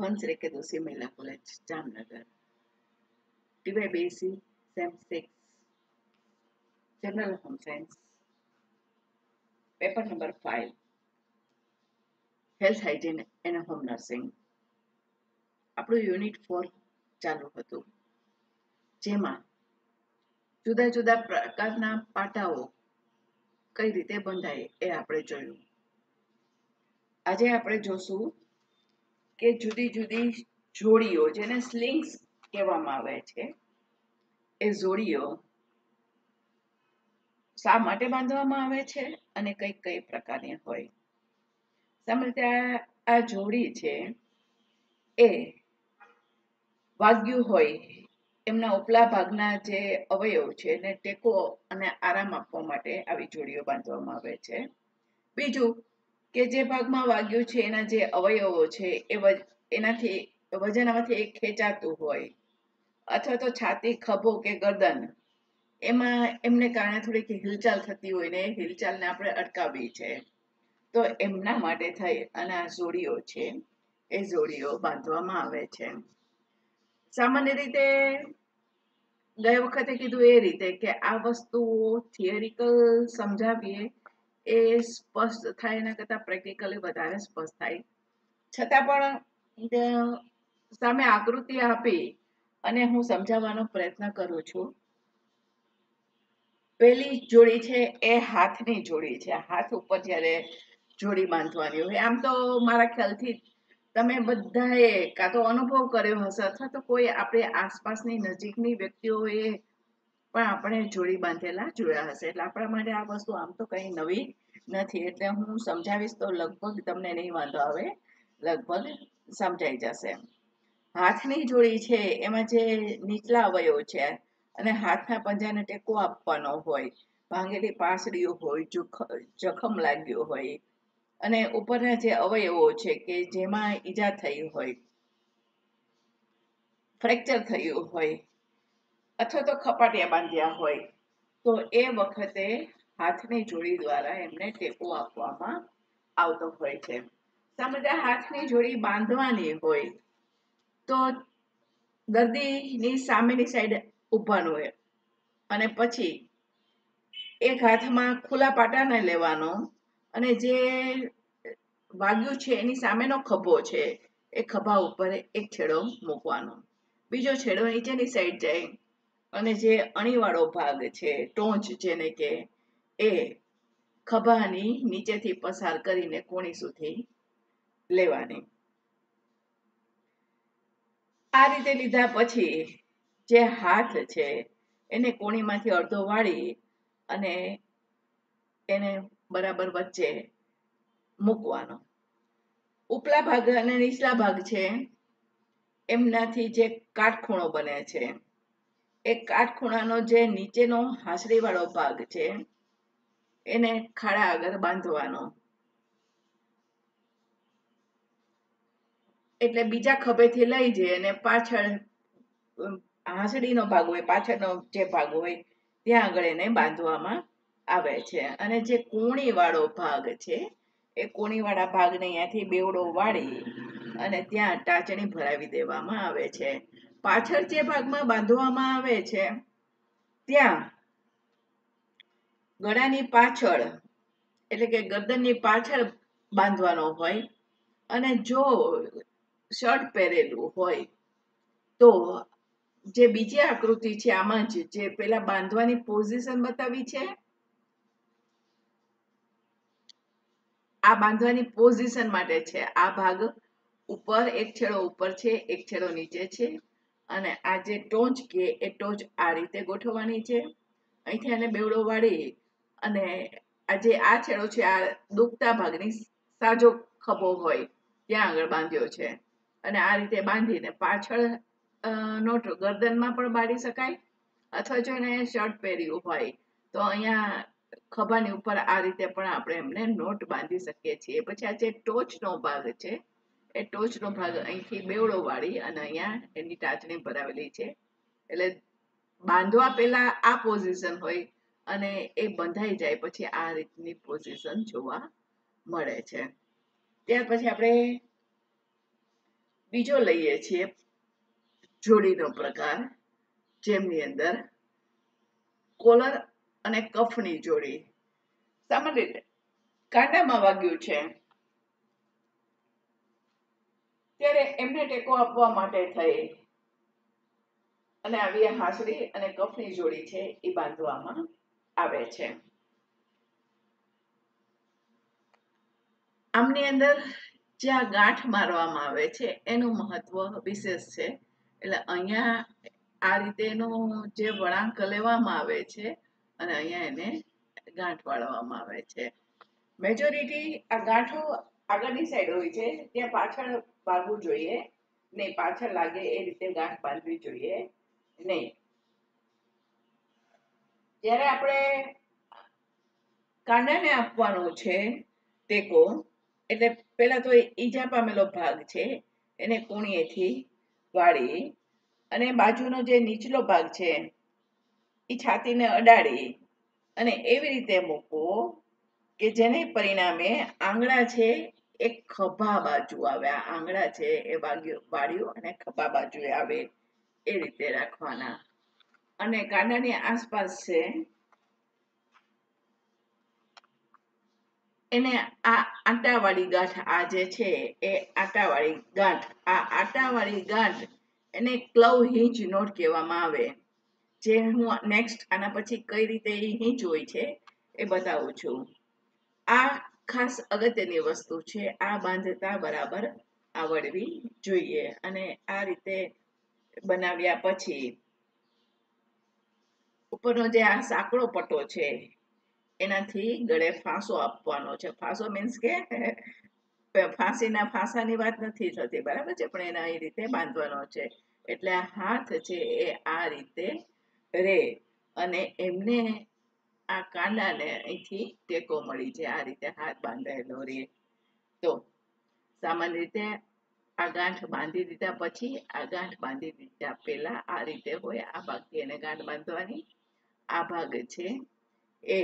હંસ રેકે મહિલા college Jamnagar TY sem six general home science paper number five health hygiene and home nursing આપણું unit four ચાલુ હતું. જેમાં જુદા જુદા પ્રકારના પાટાઓ કઈ રીતે બંધાય એ આપણે જોયું. આજે આપણે જોશું કે જુદી જુદી જોડીઓ, જેને સ્લિંગ્સ કહેવામાં આવે છે, એ જોડીઓ શા માટે બાંધવામાં આવે છે અને કઈ કઈ પ્રકારની હોય. સામાન્ય આ જોડી છે એ વાગ્યું હોય, એમના ઉપલા ભાગના જે અવયવ છે એને ટેકો અને આરામ આપવા માટે આવી જોડીઓ બાંધવામાં આવે છે. બીજું કે જે ભાગમાં વાગ્યું છે, એના જે અવયવો છે, એ એનાથી વજનમાંથી એ ખેંચાતું હોય. અથવા તો છાતી, ખભો કે ગરદન. એમાં એમને કારણે થોડીક હિલચાલ થતી હોય ને એ હિલચાલને આપણે અટકાવી છે. તો એમના માટે થઈ અને આ જોડીઓ છે, એ જોડીઓ બાંધવામાં આવે છે. સામાન્ય રીતે ગઈ વખતે કીધું એ રીતે કે આ વસ્તુઓ થિયરિકલ સમજાવીએ એ સ્પષ્ટ થાય એના કરતાં પ્રેક્ટિકલી વધારે સ્પષ્ટ થાય. છતાં પણ સામે આકૃતિ આપી અને હું સમજાવવાનો પ્રયત્ન કરું છું. પહેલી જોડી છે એ હાથની જોડી છે. હાથ ઉપર જ્યારે જોડી બાંધવાની હોય. આમ તો મારા ખ્યાલથી તમે બધાએ કાં તો અનુભવ કર્યો હશે અથવા તો કોઈ આપણે આસપાસની નજીકની વ્યક્તિઓએ પણ આપણે જોડી બાંધેલા જોયા હશે. એટલે આપણા માટે આ વસ્તુ આમ તો કંઈ નવી નથી. એટલે હું સમજાવીશ તો લગભગ તમને નહીં વાંધો આવે. લગભગ સમજાઈ જશે. હાથની જોડી છે, એમાં જે નીચલા અવયવ છે અને હાથના પંજાને ટેકો આપવાનો હોય, ભાંગેલી પાસડીઓ હોય જખમ લાગ્યો હોય અને ઉપરના જે અવયવો છે કે જેમાં ઈજા થઈ હોય, ફ્રેક્ચર થયું હોય અથવા તો ખપાટિયા બાંધ્યા હોય, તો એ વખતે હાથની જોડી દ્વારા એમને ટેકો આપવામાં આવતો હોય છે. સમજા હાથની જોડી બાંધવાની હોય, તો દર્દીની સામેની સાઈડ ઊભાનું હોય, અને પછી એક હાથમાં ખુલ્લા પાટાને લેવાનો, અને જે વાગ્યું છે એની સામેનો ખભો છે, એ ખભા ઉપર એક છેડો મૂકવાનો. બીજો છેડો નીચેની સાઈડ જાય અને જે અણીવાળો ભાગ છે, ટોંચ જેને કે એ ખભાની નીચેથી પસાર કરીને કોણી સુધી લેવાની. આ રીતે લીધા પછી જે હાથ છે, એને કોણીમાંથી અડધો વાળી અને એને બરાબર વચ્ચે મૂકવાનો. ઉપલા ભાગ અને નીચલા ભાગ છે, એમનાથી જે કાટખૂણો બને છે એ કાટખૂણાનો જે નીચેનો હાસડીવાળો ભાગ છે, એને ખાડા આગળ બાંધવાનો. એટલે બીજા ખભેથી લઈ જઈ અને પાછળ હાંસડીનો ભાગ હોય, પાછળનો જે ભાગ હોય, ત્યાં આગળ એને બાંધવામાં આવે છે. અને જે કોણીવાળો ભાગ છે, એ કોણીવાળા ભાગને અહીંયાથી બેવડો વાળી અને ત્યાં ટાચણી ભરાવી દેવામાં આવે છે. પાછળ જે ભાગમાં બાંધવામાં આવે છે, ત્યાં ગળાની પાછળ, એટલે કે ગરદનની પાછળ બાંધવાનો હોય અને જો શર્ટ પહેરેલું હોય, તો જે બીજી આકૃતિ છે આમાં જ, જે પેલા બાંધવાની પોઝિશન બતાવી છે, આ બાંધવાની પોઝિશન માટે છે. આ ભાગ ઉપર એક છેડો ઉપર છે, એક છેડો નીચે છે. અને આ જે ટોચ કે એ ટોચ આ રીતે ગોઠવવાની છે. અહીંથી એને બેવડો વાળી અને આ જે આ છેડો છે, આ દુખતા ભાગની સાજો ખભો હોય, ત્યાં આગળ બાંધ્યો છે. અને આ રીતે બાંધીને પાછળ નોટ ગરદનમાં પણ બાળી શકાય અથવા જો એને શર્ટ પહેર્યું હોય, તો અહીંયા ખભાની ઉપર આ રીતે પણ આપણે એમને નોટ બાંધી શકીએ છીએ. પછી આ જે ટોચનો ભાગ છે એ ટોચનો ભાગ અહીંથી બેવડો વાળી અને અહીંયા એની ટાચણી ભરાવેલી છે. એટલે બાંધવા પહેલા આ પોઝિશન હોય અને એ બંધાઈ જાય પછી આ રીતની પોઝિશન જોવા મળે છે. ત્યાર પછી આપણે બીજો લઈએ છીએ જોડીનો પ્રકાર, જેમની અંદર કોલર અને કફની જોડી. સામાન્ય રીતે કાંડામાં વાગ્યું છે. ત્યારે એમને ટેકો આપવા માટે થઈ. અને આવી હાસડી અને કફની જોડી છે એ બાંધવામાં આવે છે. આમની અંદર જ્યાં ગાંઠ મારવામાં આવે છે, એનું મહત્વ વિશેષ છે. એટલે અહીંયા આ રીતેનો જે વળાંક લેવામાં આવે છે અને અહીંયા એને ગાંઠ વાળવામાં આવે છે. મેજોરિટી આ ગાંઠો આગળની સાઈડ હોય છે, ત્યાં પાછળ વાગવું જોઈએ. નહીં પાછળ લાગે એ રીતે ગાંઠ બાંધવી જોઈએ. નહીં. જ્યારે આપણે કાંડાને આપવાનો છે ટેકો, એટલે પહેલાં તો ઈજા પામેલો ભાગ છે, એને કોણીએથી વાળી અને બાજુનો જે નીચલો ભાગ છે એ છાતીને અડાડી અને એવી રીતે મૂકવો કે જેને પરિણામે આંગળા છે એ ખભા બાજુ આવે, આ આંગળા છે એ વાગ્યું વાળ્યું અને ખભા બાજુ આવે એ રીતે રાખવાના. અને કાંડાની આસપાસ છે, એને આ આટાવાળી ગાંઠ, આ જે છે એ આટાવાળી ગાંઠ, આ આટાવાળી ગાંઠ એને ક્લવ હિંચ નોટ કહેવામાં આવે. જે હું નેક્સ્ટ આના પછી કઈ રીતે એ હિંચ હોય છે એ બતાવું છું. આ ખાસ અગત્યની વસ્તુ છે આ બાંધતા બરાબર આવડવી જોઈએ અને આ રીતે બનાવ્યા પછી ઉપરનો જે આ સાંકડો પટ્ટો છે એનાથી ગળે ફાંસો આપવાનો છે. ફાંસો મીન્સ કે ફાંસીના ફાંસાની વાત નથી થતી, બરાબર છે? પણ એના એ રીતે બાંધવાનો છે. એટલે હાથ છે એ આ રીતે રે અને એમને આ કાંડાને અહીંથી ટેકો મળી છે આ રીતે હાથ બાંધાયેલો રે તો સામાન્ય રીતે આ ગાંઠ બાંધી દીધા પછી આ ગાંઠ બાંધી દીધા પહેલા આ રીતે હોય આ ભાગથી એને ગાંઠ બાંધવાની. આ ભાગ છે એ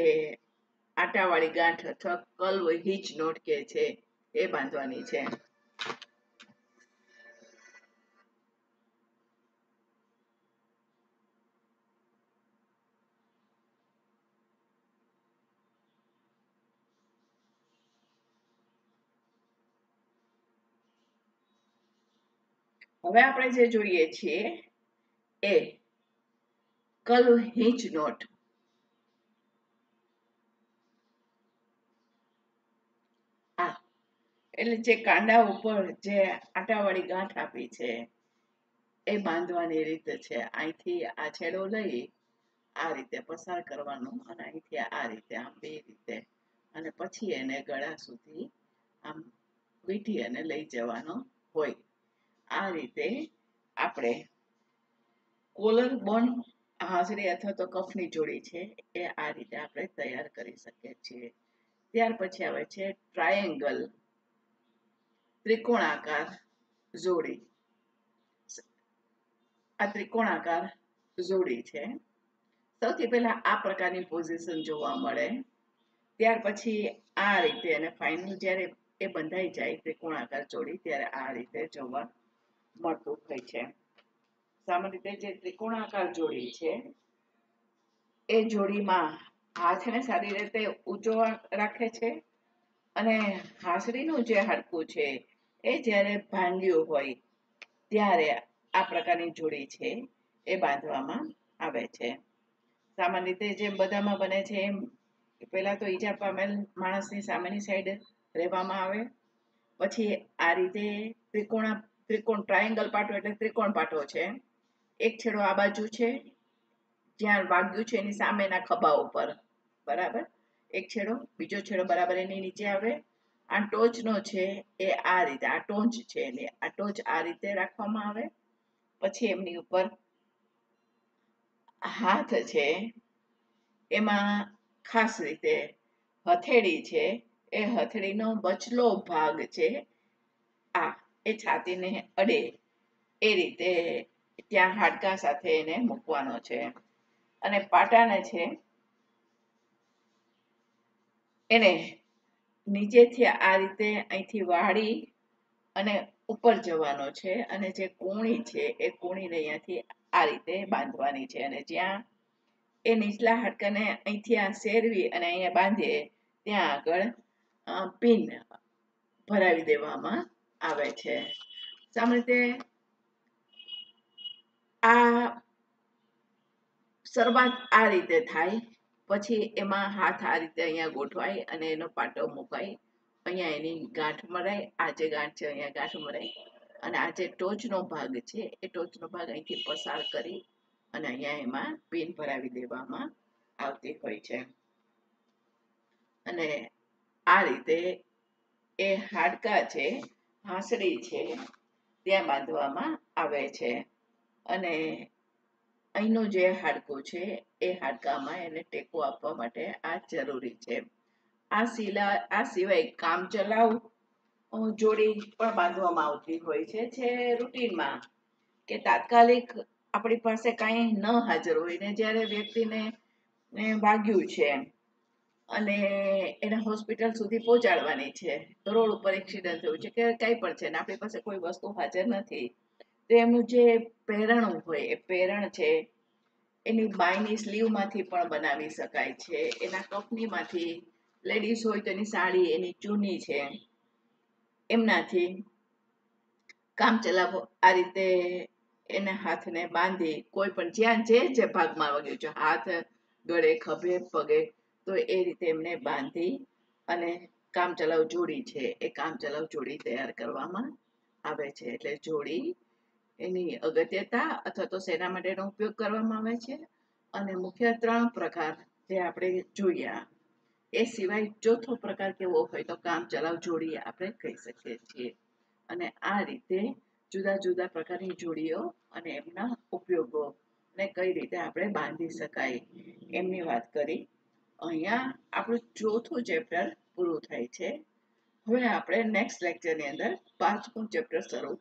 આટાવાળી ગાંઠ અથવા કલ્વ હિચ નોટ કે છે એ બાંધવાની છે. હવે આપણે જે જોઈએ છીએ એ કલ હિંચ નોટ. આ, એટલે જે કાંડા ઉપર જે આટાવાળી ગાંઠ આપી છે, એ બાંધવાની રીત છે. અહીંથી આ છેડો લઈ આ રીતે પસાર કરવાનું અને અહીંથી આ રીતે, આમ બે રીતે. અને પછી એને ગળા સુધી આમ વીંટી અને લઈ જવાનો હોય. આ રીતે આપણે કોલર બોન હાજરી અથવા તો કફની જોડી છે એ આ રીતે આપણે તૈયાર કરી શકીએ છીએ. ત્યાર પછી આવે છે ટ્રાયેંગલ ત્રિકોણાકાર જોડી. આ ત્રિકોણાકાર જોડી છે. સૌથી પહેલા આ પ્રકારની પોઝિશન જોવા મળે. ત્યાર પછી આ રીતે અને ફાઇનલ જ્યારે એ બંધાઈ જાય ત્રિકોણાકાર જોડી ત્યારે આ રીતે જોવા મળતું હોય છે. સામાન્ય રીતે જે ત્રિકોણાકાર જોડી છે, એ જોડીમાં હાથને સારી રીતે ઊંચો રાખે છે અને હાસડીનું જે હાડકું છે, એ જ્યારે ભાંગ્યું હોય ત્યારે આ પ્રકારની જોડી છે એ બાંધવામાં આવે છે. સામાન્ય રીતે જેમ બધામાં બને છે એમ પહેલા તો ઈજા પામેલ માણસની સામેની સાઈડ રહેવામાં આવે. પછી આ રીતે ત્રિકોણા ત્રિકોણ ટ્રાયેંગલ પાટો એટલે ત્રિકોણ પાટો છે. એક છેડો આ બાજુ છે, જ્યાં વાગ્યું છે એની સામેના ખભા ઉપર. બરાબર? એક છેડો, બીજો છેડો બરાબર એની નીચે આવે. આ ટોચનો છે એ આ રીતે, આ ટોચ છે એની, આ ટોચ આ રીતે રાખવામાં આવે. પછી એમની ઉપર હાથ છે, એમાં ખાસ રીતે હથેળી છે. એ હથેળીનો બચલો ભાગ છે આ. એ છાતીને અડે એ રીતે ત્યાં હાડકા સાથે એને મૂકવાનો છે. અને પાટાને છે એને નીચેથી આ રીતે અહીંથી વાળી અને ઉપર જવાનો છે. અને જે કોણી છે એ કોણીને અહીંયાથી આ રીતે બાંધવાની છે. અને જ્યાં એ નીચલા હાડકાને અહીંથી આ શેરવી અને અહીંયા બાંધીએ, ત્યાં આગળ પિન ભરાવી દેવામાં આવે છે. સામે આ શરૂઆત આ રીતે થાય. પછી એમાં હાથ આ રીતે અહીંયા ગોઠવાય અને એનો પાટો મુકાય. અહીંયા એની ગાંઠ મરાય આ ગાંઠ છે અહીંયા ગાંઠ મરાય અને આ જે ટોચનો ભાગ છે, એ ટોચનો ભાગ અહીંથી પસાર કરી અને અહીંયા એમાં પિન ભરાવી દેવામાં આવતી હોય છે. અને આ રીતે એ હાડકા છે હાંસડી છે, ત્યાં બાંધવામાં આવે છે. અને અહીંનું જે હાડકું છે, એ હાડકામાં એને ટેકો આપવા માટે આ જરૂરી છે. આ શિલા, આ સિવાય કામચલાઉ જોડી પણ બાંધવામાં આવતી હોય છે, જે રૂટીનમાં કે તાત્કાલિક આપણી પાસે કાંઈ ન હાજર હોય ને જ્યારે વ્યક્તિને વાગ્યું છે. અને એને હોસ્પિટલ સુધી પહોંચાડવાની છે. રોડ ઉપર એક્સિડન્ટ થયું છે કે કંઈ પણ છે આપણી પાસે કોઈ વસ્તુ હાજર નથી. તો એમનું જે પ્રેરણ હોય, એ પ્રેરણ છે, એની બાયની સ્લીવમાંથી પણ બનાવી શકાય છે. એના કપનીમાંથી લેડીઝ હોય તો એની સાડી, એની ચૂની છે. એમનાથી કામ ચલાવો, આ રીતે એને હાથને બાંધી કોઈ પણ જ્યાં જે જે ભાગમાં વગ્યું છે, હાથ ગળે, ખભે, પગે તો એ રીતે એમને બાંધી અને કામચલાઉ જોડી છે. એ કામચલાઉ જોડી તૈયાર કરવામાં આવે છે. એટલે જોડી એની અગત્યતા અથવા તો શેના માટેનો ઉપયોગ કરવામાં આવે છે. અને મુખ્ય ત્રણ પ્રકાર જે આપણે જોયા એ સિવાય ચોથો પ્રકાર કેવો હોય તો કામ ચલાવ જોડી આપણે કહી શકીએ છીએ. અને આ રીતે જુદા જુદા પ્રકારની જોડીઓ અને એમના ઉપયોગો ને કઈ રીતે આપણે બાંધી શકાય એમની વાત કરી. અહીંયા આપણું ચોથું ચેપ્ટર પૂરું થાય છે. હવે આપણે નેક્સ્ટ લેક્ચરની અંદર પાંચમું ચેપ્ટર શરૂ